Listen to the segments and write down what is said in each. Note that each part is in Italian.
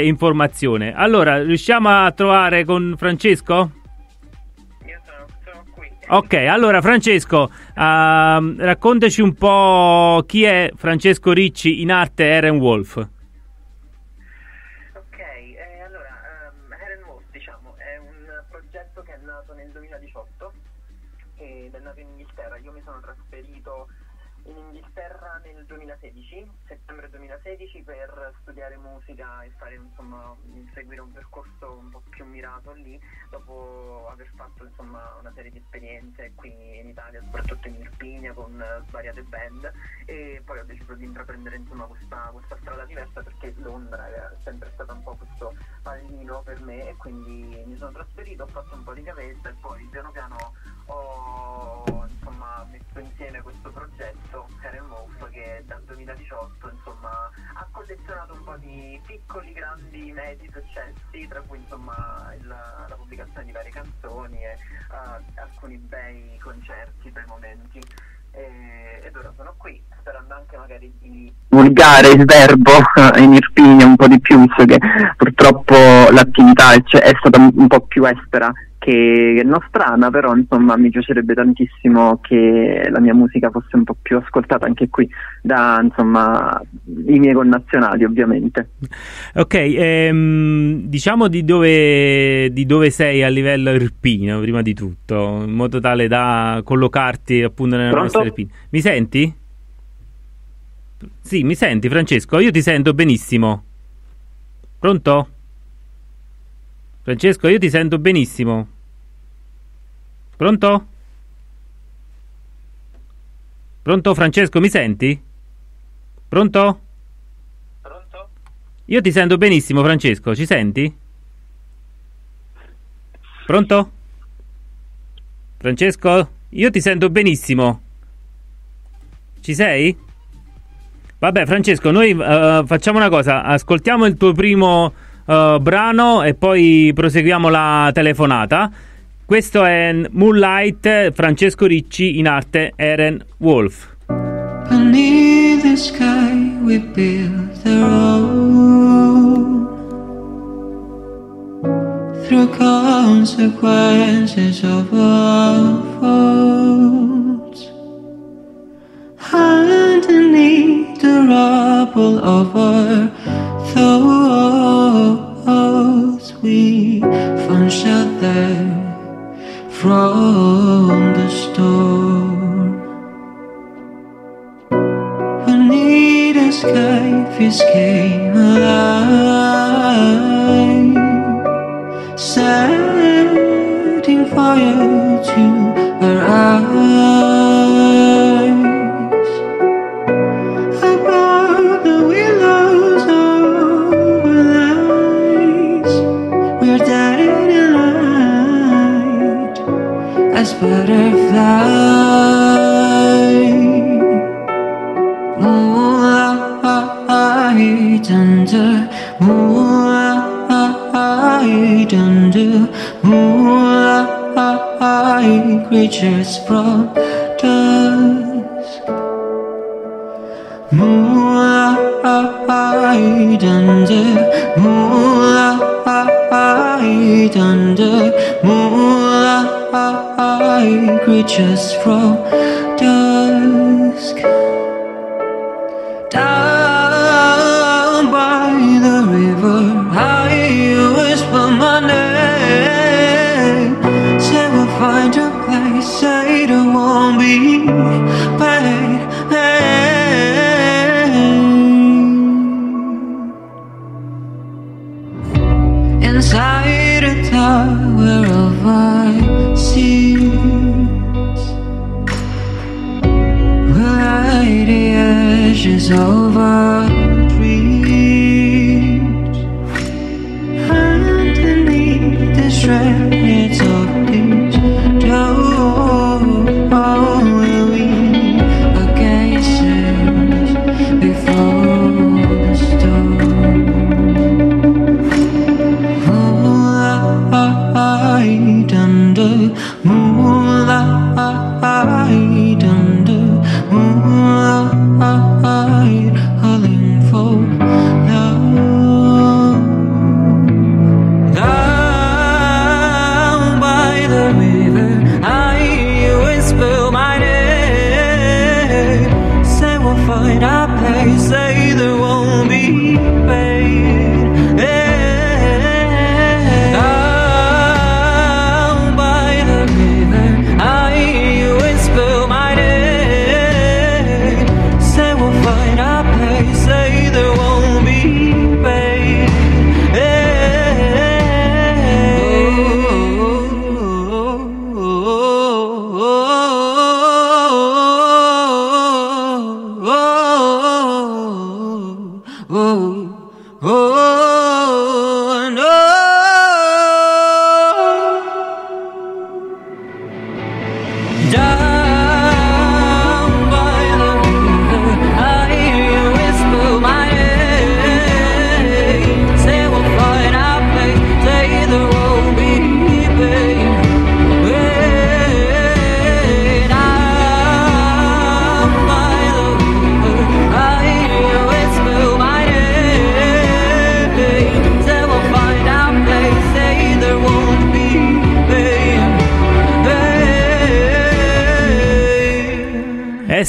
informazione. Allora, riusciamo a trovare con Francesco? Io sono, sono qui. Ok, allora Francesco, uh, raccontaci un po' chi è Francesco Ricci in arte Eren Wolf. Per studiare musica e fare, insomma, seguire un percorso un po' più mirato lì, dopo aver fatto insomma, una serie di esperienze qui in Italia, soprattutto in Irpinia con svariate band e poi ho deciso di intraprendere insomma, questa, questa strada diversa perché Londra è sempre stata un po' questo pallino per me e quindi mi sono trasferito, ho fatto un po' di gavetta e poi piano piano ho insomma, messo insieme questo progetto Karen Wolf che dal 2018 insomma, ha collezionato un po' di piccoli, grandi, medi successi, tra cui insomma, il, la pubblicazione di varie canzoni e uh, alcuni bei concerti, bei momenti. E, ed ora sono qui, sperando anche magari di divulgare il verbo in Irpinia un po' di più, visto che purtroppo l'attività è stata un po' più estera che nostrana, però insomma mi piacerebbe tantissimo che la mia musica fosse un po' più ascoltata anche qui da insomma i miei connazionali ovviamente. Ok, ehm, diciamo di dove, di dove sei a livello irpino prima di tutto, in modo tale da collocarti appunto nella Pronto? nostra irpina. Mi senti? Sì, mi senti Francesco? Io ti sento benissimo. Pronto? Francesco, io ti sento benissimo. Pronto? Pronto Francesco, mi senti? Pronto? Pronto? Io ti sento benissimo Francesco, ci senti? Pronto? Francesco? Io ti sento benissimo. Ci sei? Vabbè Francesco, noi eh, facciamo una cosa, ascoltiamo il tuo primo eh, brano e poi proseguiamo la telefonata. Questo è Moonlight, Francesco Ricci in arte Eren Wolf. Beneath the sky we build our own Through consequences of our faults Underneath the rubble of our thoughts. We found shelter from the storm. Beneath the sky, fish came alive, setting fire as moonlight creatures from dusk. Moonlight under moonlight under moonlight creatures from dusk down by the river. I whisper my name. Say we'll find a place. Say there won't be pain. Inside a tower of ice. Light the ashes of our say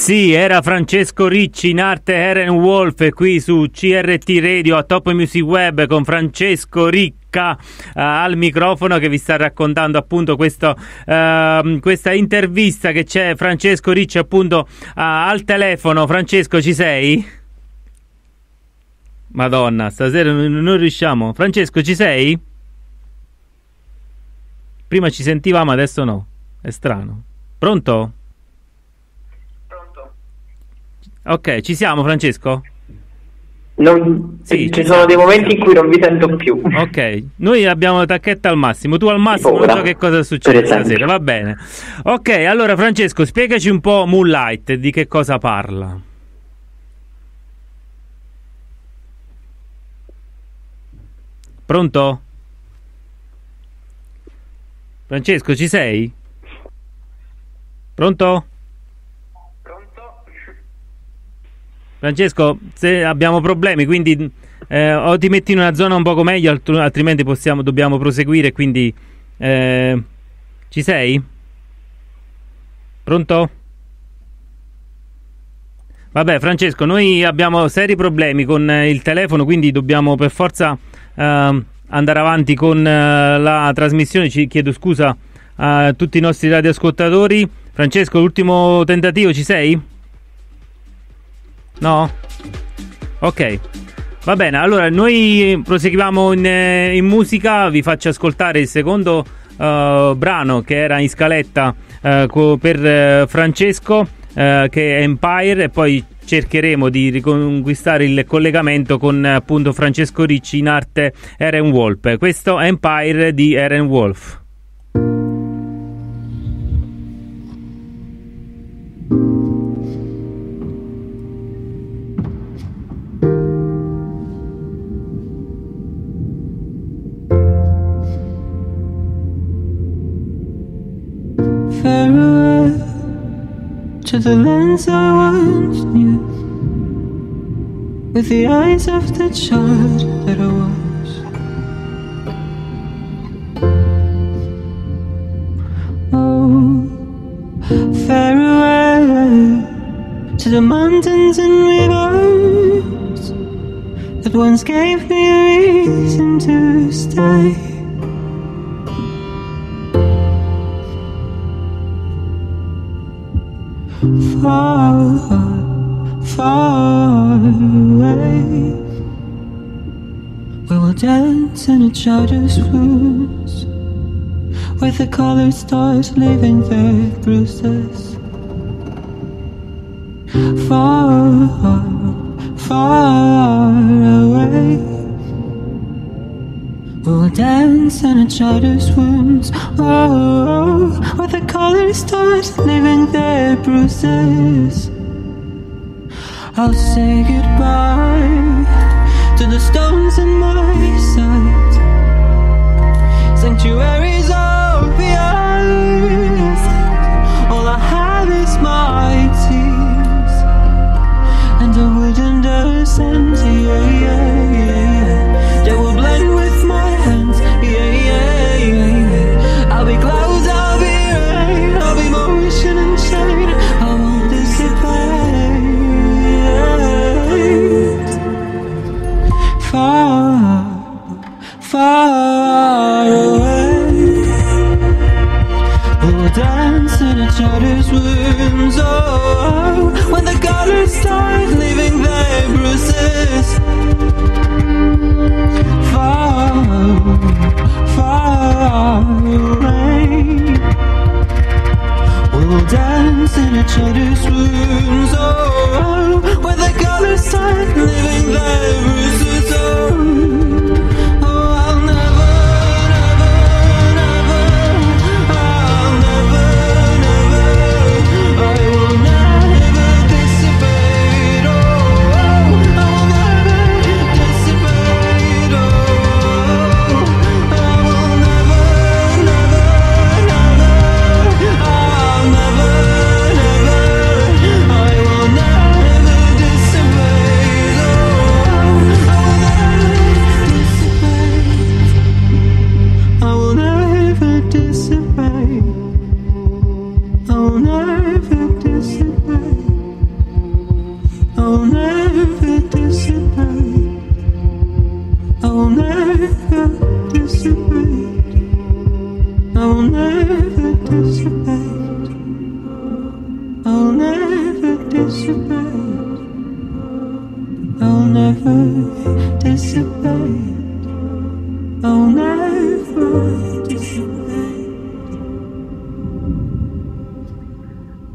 sì, era Francesco Ricci in arte Eren Wolf qui su CRT Radio a Top Music Web con Francesco Ricca uh, al microfono che vi sta raccontando appunto questo, uh, questa intervista che c'è Francesco Ricci appunto uh, al telefono. Francesco ci sei? Madonna, stasera non riusciamo. Francesco ci sei? Prima ci sentivamo, adesso no. È strano. Pronto? Ok, ci siamo Francesco? Non, sì, ci, ci sono dei momenti in cui non vi sento più. Ok, noi abbiamo la tacchetta al massimo, tu al massimo non so che cosa succede stasera, va bene. Ok, allora Francesco, spiegaci un po' Moonlight, di che cosa parla. Pronto? Francesco, ci sei? Pronto? Francesco, se abbiamo problemi, quindi eh, o ti metti in una zona un poco meglio, altrimenti possiamo, dobbiamo proseguire. Quindi eh, ci sei? Pronto? Vabbè, Francesco, noi abbiamo seri problemi con eh, il telefono, quindi dobbiamo per forza eh, andare avanti con eh, la trasmissione. Ci chiedo scusa a tutti i nostri radioascoltatori. Francesco, l'ultimo tentativo, ci sei? No? Ok. Va bene, allora noi proseguiamo in, eh, in musica, vi faccio ascoltare il secondo uh, brano che era in scaletta uh, per uh, Francesco, che è Empire, e poi cercheremo di riconquistare il collegamento con appunto Francesco Ricci in arte Eren Wolf. Questo è Empire di Eren Wolf. To the lands I once knew, with the eyes of the child that I was. Oh, farewell to the mountains and rivers that once gave me a reason to stay. Far, far away. We will dance in each other's rooms with the colored stars leaving their bruises. Far, far away. We'll dance in each other's wounds. Oh, with the colored stars leaving their bruises. I'll say goodbye to the stones in my sight. Sanctuaries of the earth. Dance in each other's wounds. Oh, when the colors start leaving their bruises. Far, far away. We'll dance in each other's wounds. Oh, when the colors start leaving their.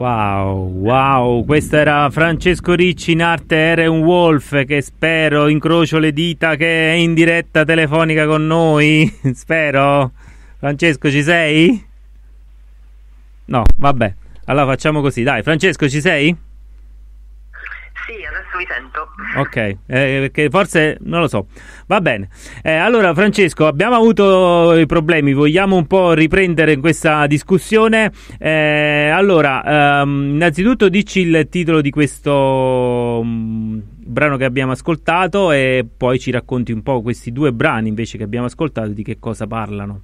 Wow, wow, questo era Francesco Ricci in arte Era un Wolf che spero, incrocio le dita che è in diretta telefonica con noi, spero. Francesco ci sei? No, vabbè, allora facciamo così, dai, Francesco ci sei? Vi sento. Ok, eh, perché forse non lo so. Va bene. Eh, allora, Francesco, abbiamo avuto i problemi, vogliamo un po' riprendere questa discussione. Eh, allora, ehm, innanzitutto dici il titolo di questo um, brano che abbiamo ascoltato e poi ci racconti un po' questi due brani invece che abbiamo ascoltato di che cosa parlano.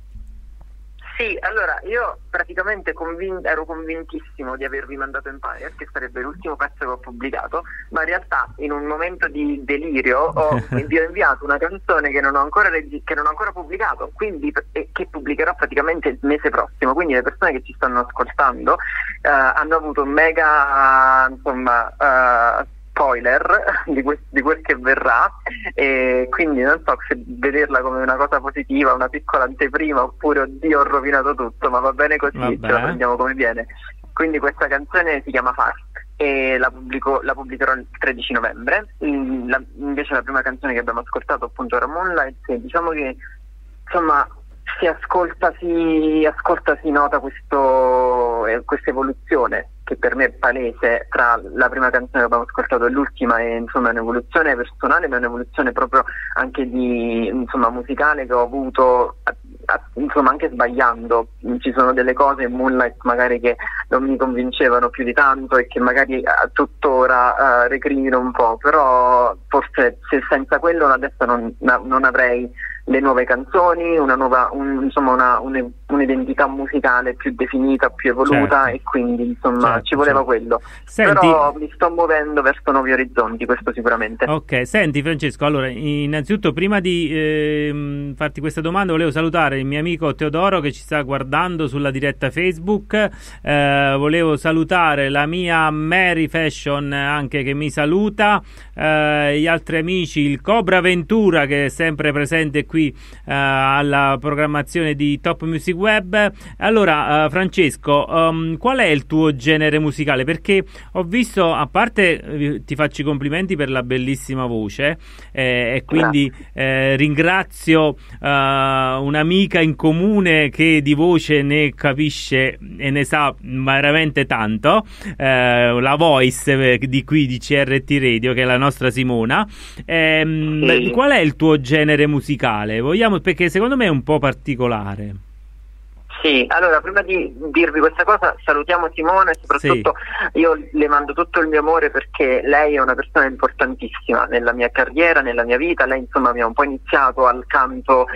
Sì, allora io praticamente convin- ero convintissimo di avervi mandato Empire, che sarebbe l'ultimo pezzo che ho pubblicato, ma in realtà in un momento di delirio ho, vi ho inviato una canzone che non ho ancora, che non ho ancora pubblicato quindi, e che pubblicherò praticamente il mese prossimo. Quindi le persone che ci stanno ascoltando eh, hanno avuto un mega insomma, eh, spoiler di, que- di, quel che verrà e quindi non so se vederla come una cosa positiva, una piccola anteprima oppure oddio ho rovinato tutto, ma va bene così, Vabbè. ce la prendiamo come viene. Quindi questa canzone si chiama Fast e la, pubblico- la pubblicherò il 13 novembre. Mm, la- invece la prima canzone che abbiamo ascoltato appunto era Moonlight e diciamo che insomma si ascolta, si, ascolta, si nota questo, eh, questa evoluzione che per me è palese tra la prima canzone che abbiamo ascoltato e l'ultima è insomma un'evoluzione personale ma un'evoluzione proprio anche di insomma musicale che ho avuto a- a- insomma anche sbagliando. Ci sono delle cose in Moonlight magari che non mi convincevano più di tanto e che magari eh, tuttora eh, recrimino un po' però forse se senza quello adesso non, non avrei le nuove canzoni, una nuova, un- insomma una, un- un'identità musicale più definita, più evoluta Certo. e quindi insomma Certo, ci voleva certo. quello. Senti- Però mi sto muovendo verso nuovi orizzonti, questo sicuramente. Ok, senti Francesco, allora innanzitutto prima di ehm, farti questa domanda volevo salutare il mio amico Teodoro che ci sta guardando sulla diretta Facebook, Eh, volevo salutare la mia Mary Fashion anche che mi saluta, eh, gli altri amici, il Cobra Ventura che è sempre presente qui eh, alla programmazione di Top Music Web. Allora eh, Francesco, ehm, qual è il tuo genere musicale? Perché ho visto, a parte eh, ti faccio i complimenti per la bellissima voce eh, e quindi eh, ringrazio eh, un'amica in comune che di voce ne capisce e ne sa veramente tanto, eh, la voice eh, di qui di CRT Radio che è la nostra Simona. Beh, Qual è il tuo genere musicale? Vogliamo, perché secondo me è un po' particolare. Sì, allora prima di dirvi questa cosa salutiamo Simone e soprattutto io le mando tutto il mio amore perché lei è una persona importantissima nella mia carriera, nella mia vita, lei insomma mi ha un po' iniziato al canto